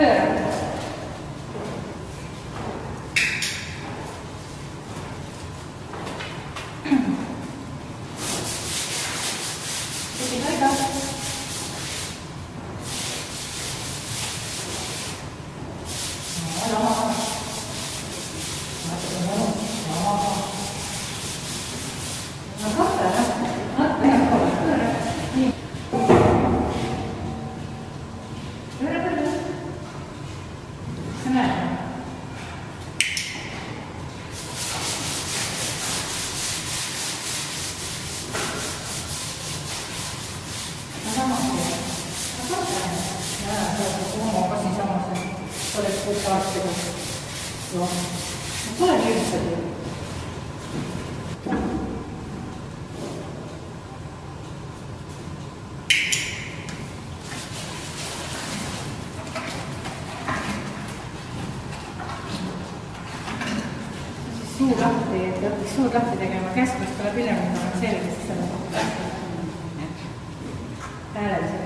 Yeah. Oleks kuus aastat. noh, pole lihtsalt ju. suu lahti, et õpiks suud lahti tegema, käsklus tuleb hiljem, kui on selge, siis on hääled